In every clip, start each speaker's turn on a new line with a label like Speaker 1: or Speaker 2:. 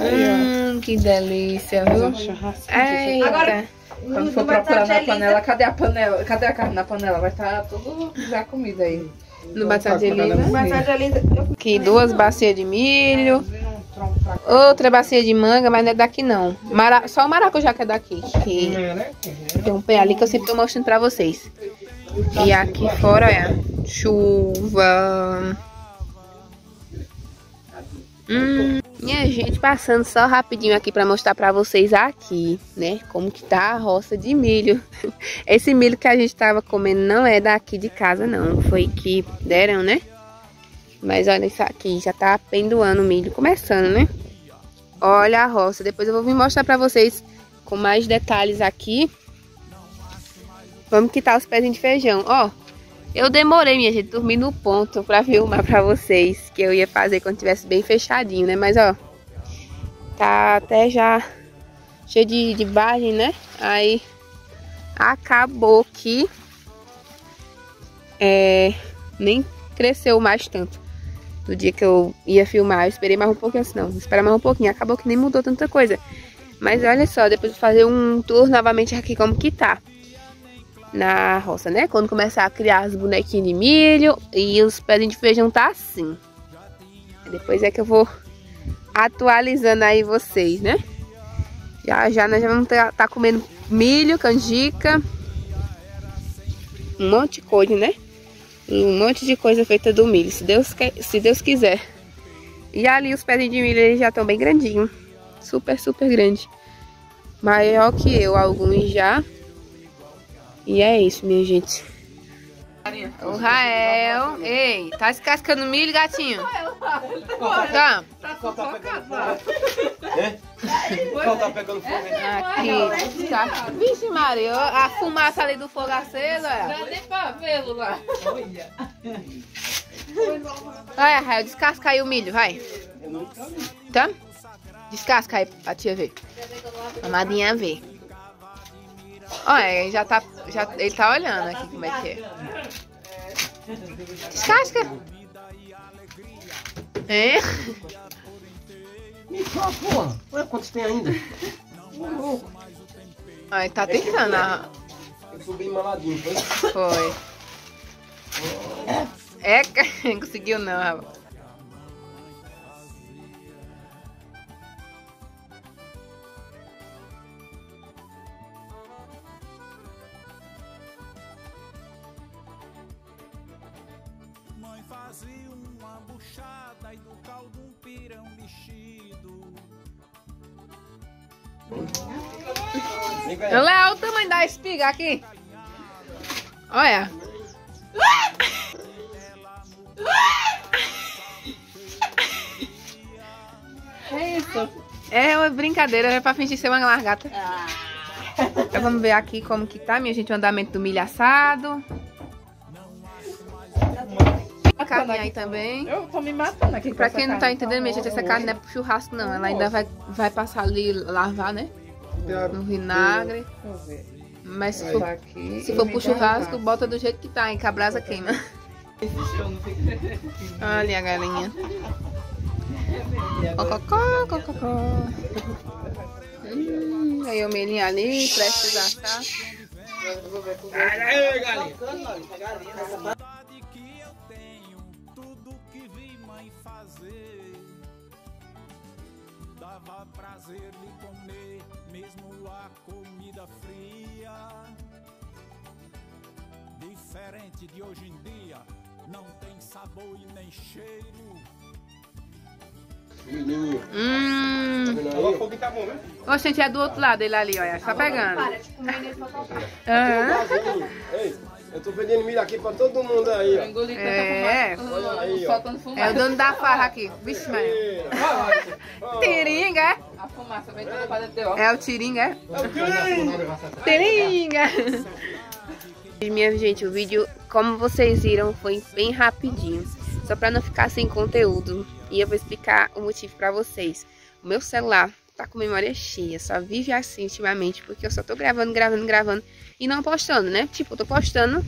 Speaker 1: Hum, que delícia, viu? Eita.
Speaker 2: Agora,
Speaker 1: Quando for procurar na panela, cadê a panela? Cadê a carne na panela? Vai estar tudo já comida aí. No batata de Elisa.
Speaker 2: batata Elisa, eu
Speaker 1: Aqui duas bacias de milho. Outra bacia de manga, mas não é daqui não. Mara... Só o maracujá que é daqui. Que tem um pé ali que eu sempre tô mostrando pra vocês. E aqui fora, olha. Chuva. Hum, minha gente, passando só rapidinho aqui pra mostrar pra vocês aqui, né? Como que tá a roça de milho. Esse milho que a gente tava comendo não é daqui de casa, não. Foi que deram, né? Mas olha isso aqui, já tá pendoando o milho, começando, né? Olha a roça. Depois eu vou vir mostrar pra vocês com mais detalhes aqui. Vamos quitar os pezinhos de feijão. Ó, eu demorei, minha gente, dormir no ponto pra filmar pra vocês. Que eu ia fazer quando tivesse bem fechadinho, né? Mas, ó, tá até já cheio de, de vagem, né? Aí, acabou que é, nem cresceu mais tanto. Do dia que eu ia filmar, eu esperei mais um pouquinho assim, não. Esperar mais um pouquinho. Acabou que nem mudou tanta coisa. Mas olha só, depois de fazer um tour novamente aqui como que tá. Na roça, né? Quando começar a criar as bonequinhas de milho e os pezinhos de feijão tá assim. Depois é que eu vou atualizando aí vocês, né? Já já nós já vamos tá, tá comendo milho, canjica. Um monte de coisa, né? Um monte de coisa feita do milho, se Deus, quer, se Deus quiser. E ali os pezinhos de milho eles já estão bem grandinhos. Super, super grande. Maior que eu, alguns já. E é isso, minha gente. O Rael. Ei, tá descascando milho, gatinho? Tá.
Speaker 3: Qual tá pegando fogo?
Speaker 1: Aqui. Tá. Vixe, Maria, a fumaça ali do fogo aceso, olha.
Speaker 4: Dá nem pra vê-lo lá.
Speaker 1: Olha, Rael, descasca aí o milho, vai. Tá? Descasca aí pra tia ver. A madrinha ver. Olha, ele já tá. Já, ele tá olhando aqui como é que é. Descasca. É?
Speaker 3: Me fala, porra. Ué, quantos tem ainda?
Speaker 1: Olha, ele tá tentando. ah,
Speaker 3: Eu subi maladinho, foi?
Speaker 1: Foi. É, conseguiu não, rapaz.
Speaker 5: Buchada e do caldo um pirão mexido.
Speaker 1: Léo, o tamanho da espiga aqui. Olha. É isso. É uma brincadeira, é pra fingir ser uma largata. Então vamos ver aqui como que tá, minha gente, o andamento do milho assado. Carne aí também.
Speaker 4: Eu tô me matando aqui.
Speaker 1: Pra quem não tá entendendo, minha gente, essa carne não é pro churrasco não. Ela ainda vai, vai passar ali, lavar, né? No vinagre.
Speaker 4: Deixa eu ver.
Speaker 1: Mas se for,
Speaker 4: tá aqui
Speaker 1: se
Speaker 4: e
Speaker 1: for pro
Speaker 4: um
Speaker 1: churrasco, bota do jeito que tá, hein? Que a brasa queima. Olha a galinha. Cococó, cococó. Hum, aí o milhinho ali, prestes a assar.
Speaker 3: Aí, galinha.
Speaker 5: Fazer. Dava prazer de comer, mesmo a comida fria. Diferente de hoje em dia, não tem sabor e nem cheiro.
Speaker 1: Hum.
Speaker 3: Fogo tá bom, né?
Speaker 1: Gente, é do outro lado ele ali, olha. Tá pegando. Aham.
Speaker 3: Ei, eu tô vendendo milho aqui pra todo mundo aí, ó.
Speaker 4: Engoli
Speaker 1: É.
Speaker 3: aí, ó.
Speaker 4: Soltando
Speaker 1: É o dono da farra aqui. Vixe.
Speaker 3: Ó.
Speaker 1: Tiringa, é?
Speaker 4: A fumaça vem toda pra dentro, ó.
Speaker 1: É o tiringa, é?
Speaker 3: É o quê?
Speaker 1: Tiringa! Minha gente, o vídeo, como vocês viram, foi bem rapidinho. Só pra não ficar sem conteúdo. E eu vou explicar o motivo pra vocês. O meu celular tá com memória cheia, só vive assim ultimamente, porque eu só tô gravando, gravando, gravando e não postando, né? Tipo, eu tô postando,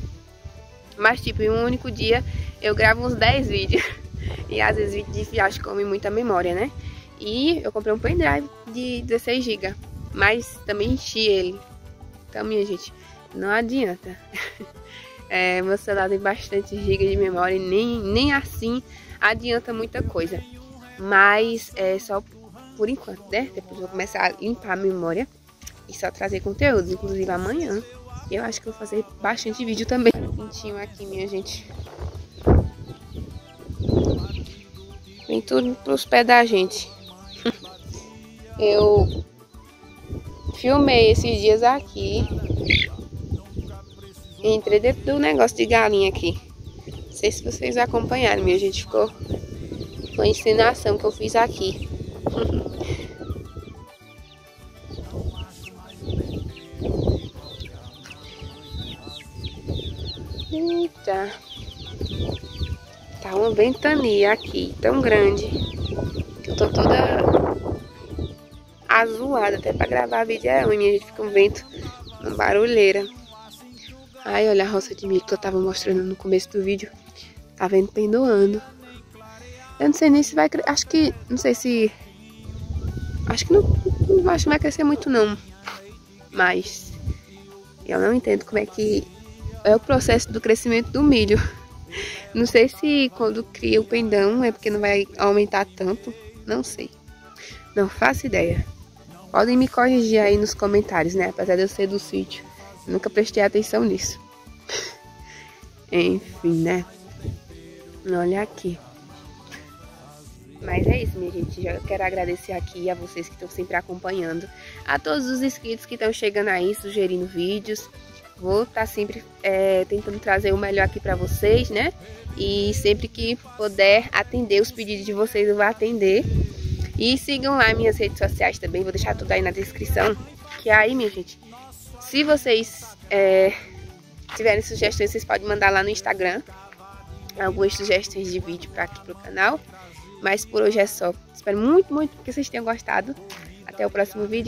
Speaker 1: mas tipo, em um único dia eu gravo uns 10 vídeos. E às vezes vídeo de viagem come muita memória, né? E eu comprei um pendrive de 16 GB, mas também enchi ele. Então, minha gente, não adianta. É, meu celular tem bastante GB de memória e nem, nem assim adianta muita coisa. Mas é só por enquanto, né? Depois eu vou começar a limpar a memória e só trazer conteúdos, inclusive amanhã. Eu acho que vou fazer bastante vídeo também. Pintinho aqui, minha gente. Vem tudo pros pés da gente. Eu filmei esses dias aqui. Entrei dentro do negócio de galinha aqui. Não sei se vocês acompanharam, minha gente. Ficou uma encenação que eu fiz aqui. Eita. Tá uma ventania aqui, tão grande. Que eu tô toda azulada. Até pra gravar vídeo é ruim, minha gente. Fica um vento, uma barulheira. Ai, olha a roça de milho que eu tava mostrando no começo do vídeo. Tá vendo pendoando. Eu não sei nem se vai... Acho que... Não sei se... Acho que não... não acho que vai crescer muito, não. Mas... Eu não entendo como é que... É o processo do crescimento do milho. Não sei se quando cria o pendão é porque não vai aumentar tanto. Não sei. Não faço ideia. Podem me corrigir aí nos comentários, né? Apesar de eu ser do sítio. Nunca prestei atenção nisso. Enfim, né? Olha aqui. Mas é isso, minha gente. Já quero agradecer aqui a vocês que estão sempre acompanhando. A todos os inscritos que estão chegando aí, sugerindo vídeos. Vou estar tá sempre é, tentando trazer o melhor aqui para vocês, né? E sempre que puder atender os pedidos de vocês, eu vou atender. E sigam lá minhas redes sociais também. Vou deixar tudo aí na descrição. Que aí, minha gente, se vocês é, tiverem sugestões, vocês podem mandar lá no Instagram algumas sugestões de vídeo para aqui pro canal. Mas por hoje é só. Espero muito, muito que vocês tenham gostado. Até o próximo vídeo.